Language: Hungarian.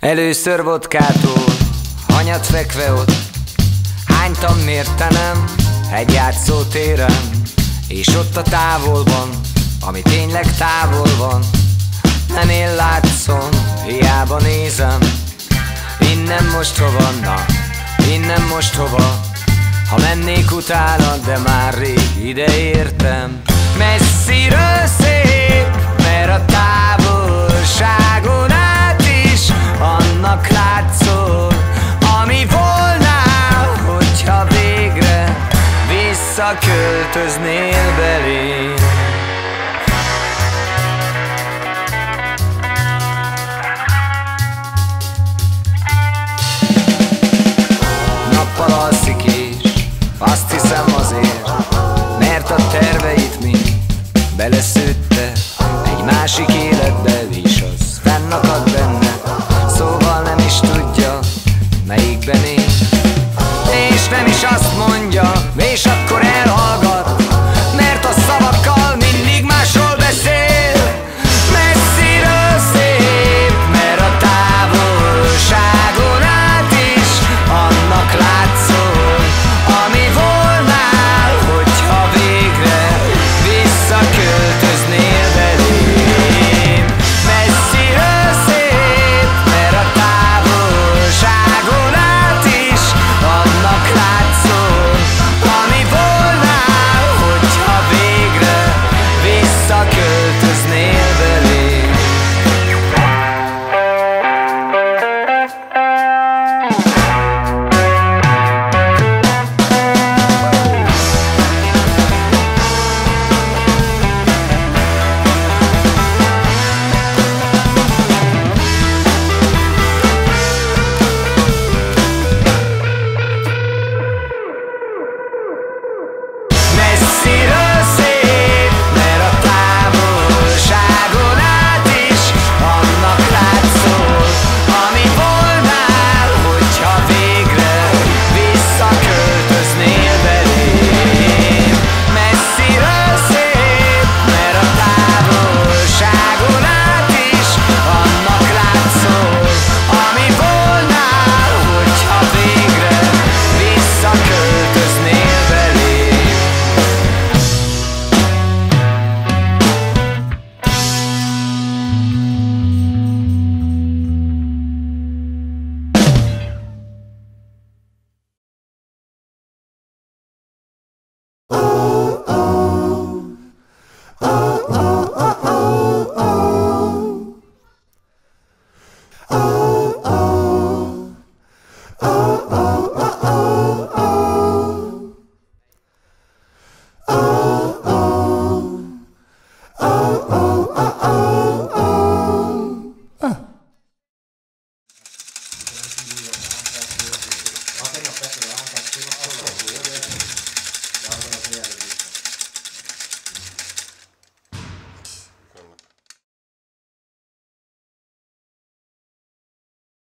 Először vodkától, hanyat fekve ott. Hánytam mértenem, egy játszótéren. És ott a távolban, ami tényleg távol van. Nem én látszom, hiába nézem. Innen most hova, na, innen most hova? Ha mennék utána, de már rég ide értem. Messziről szép, mert a táv visszaköltöznél belém